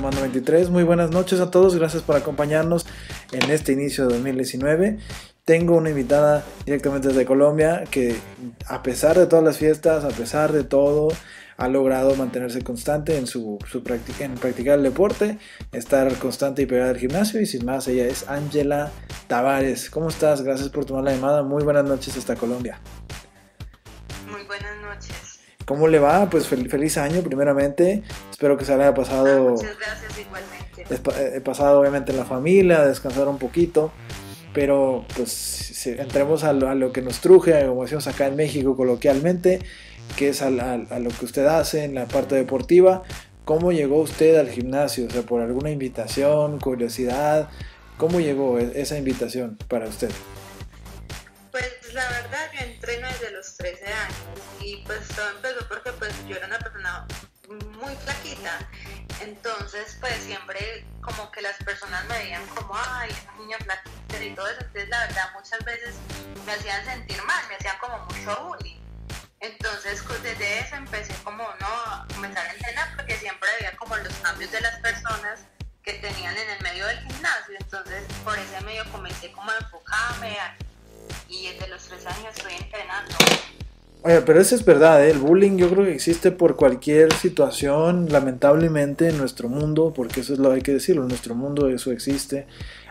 Armando 23. Muy buenas noches a todos, gracias por acompañarnos en este inicio de 2019. Tengo una invitada directamente desde Colombia que a pesar de todas las fiestas, a pesar de todo, ha logrado mantenerse constante en su, práctica, en practicar el deporte, estar constante y pegada al gimnasio y sin más, ella es Ángela Tavares. ¿Cómo estás? Gracias por tomar la llamada. Muy buenas noches hasta Colombia. ¿Cómo le va? Pues feliz año primeramente. Espero que se le haya pasado... Ah, muchas gracias igualmente. He pasado obviamente en la familia, a descansar un poquito pero pues entremos a lo, que nos truje, como decimos acá en México coloquialmente, que es a, lo que usted hace en la parte deportiva. ¿Cómo llegó usted al gimnasio? O sea, por alguna invitación, curiosidad, ¿cómo llegó e, esa invitación para usted? 13 años y pues todo empezó porque pues yo era una persona muy flaquita. Entonces, pues siempre como que las personas me veían como, ay, esa niña flaquita y todo eso. Entonces, la verdad, muchas veces me hacían sentir mal, me hacían como mucho bullying. Entonces, desde eso empecé como, no, a comenzar a entrenar porque siempre veía como los cambios de las personas que tenían en el medio del gimnasio. Entonces, por ese medio comencé como a enfocarme y desde los tres años estoy entrenando. Oye, pero eso es verdad, ¿eh? el bullying yo creo que existe por cualquier situación, lamentablemente en nuestro mundo, porque eso es lo hay que decirlo, en nuestro mundo eso existe,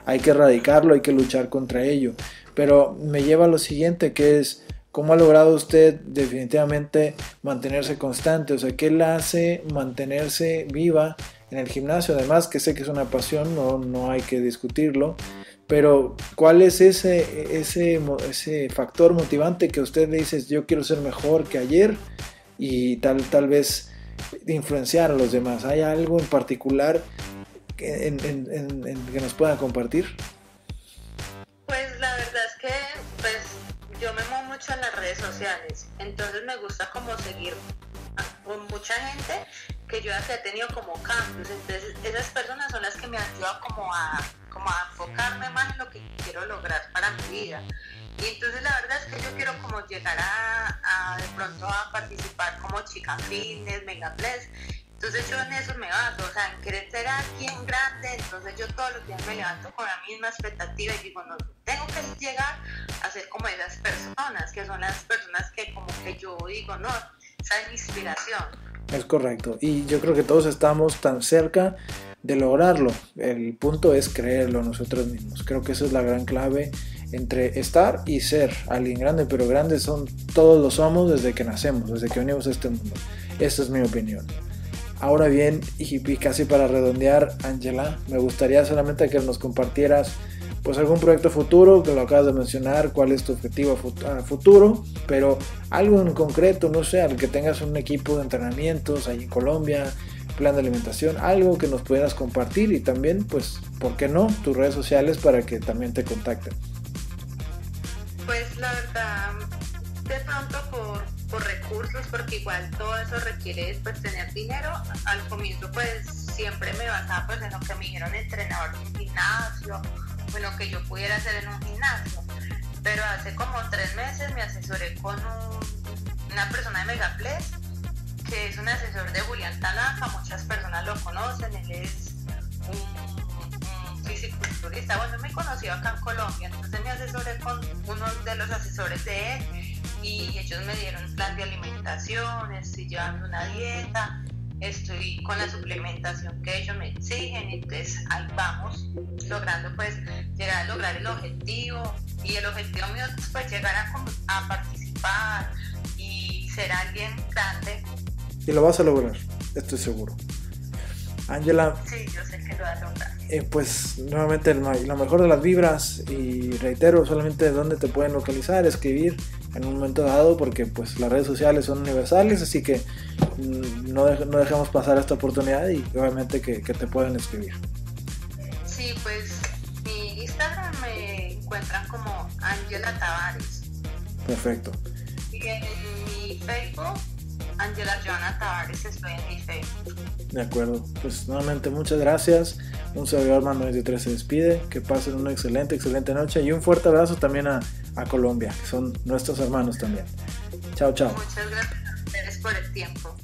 hay que erradicarlo, hay que luchar contra ello. Pero me lleva a lo siguiente, que es, ¿cómo ha logrado usted definitivamente mantenerse constante? O sea, ¿qué le hace mantenerse viva en el gimnasio? Además, que sé que es una pasión, no, no hay que discutirlo, pero, ¿cuál es ese, ese, ese factor motivante que usted le dice, yo quiero ser mejor que ayer y tal, tal vez influenciar a los demás? ¿Hay algo en particular que, que nos pueda compartir? Pues la verdad es que pues, yo me muevo mucho en las redes sociales, entonces me gusta como seguir con mucha gente que yo he tenido como cambios, entonces esas personas son las que me ayudan como a como a enfocarme Y entonces la verdad es que yo quiero como llegar a, de pronto a participar como chica fitness, megapless. Entonces yo en eso me baso, o sea, en querer ser alguien grande, entonces yo todos los días me levanto con la misma expectativa y digo, no, tengo que llegar a ser como esas personas, que son las personas que como que yo digo, no, esa es mi inspiración. Es correcto, y yo creo que todos estamos tan cerca de lograrlo. El punto es creerlo nosotros mismos. Creo que esa es la gran clave entre estar y ser alguien grande, pero grandes son todos lo somos desde que nacemos, desde que venimos a este mundo. Esa es mi opinión. Ahora bien, y casi para redondear, Angela, me gustaría solamente que nos compartieras pues algún proyecto futuro, que lo acabas de mencionar, cuál es tu objetivo a futuro, pero algo en concreto, no sé, al que tengas un equipo de entrenamientos ahí en Colombia, plan de alimentación, algo que nos pudieras compartir y también, pues, ¿por qué no? Tus redes sociales para que también te contacten. Pues la verdad, de pronto por, por recursos, porque igual todo eso requiere pues tener dinero. Al comienzo pues siempre me basaba pues en lo que me dijeron entrenador de un gimnasio, o lo que yo pudiera hacer en un gimnasio. Pero hace como tres meses me asesoré con una persona de Megaplex que es un asesor de Julián Tanaka, muchas personas lo conocen, él es un fisiculturista, bueno, me conoció acá en Colombia, entonces me asesoré con uno de los asesores de él y ellos me dieron plan de alimentación, estoy llevando una dieta, estoy con la suplementación que ellos me exigen, entonces ahí vamos logrando pues llegar a lograr el objetivo y el objetivo mío es pues llegar a, a participar y ser alguien grande y lo vas a lograr, estoy seguro. Ángela. Sí, yo sé que lo vas a lograr. Eh, pues nuevamente lo mejor de las vibras y reitero solamente dónde te pueden localizar, escribir en un momento dado porque pues las redes sociales son universales así que mm, no, no dejemos pasar esta oportunidad y obviamente que, que te pueden escribir. Sí, pues mi Instagram me encuentran como Ángela Tavares. Perfecto. Y en mi Facebook Angela Joana Tavares, estoy en mi Facebook. De acuerdo, pues nuevamente muchas gracias. Un servidor más 93 se despide. Que pasen una excelente, excelente noche y un fuerte abrazo también a, a Colombia, que son nuestros hermanos también. Chao, chao. Muchas gracias a ustedes por el tiempo.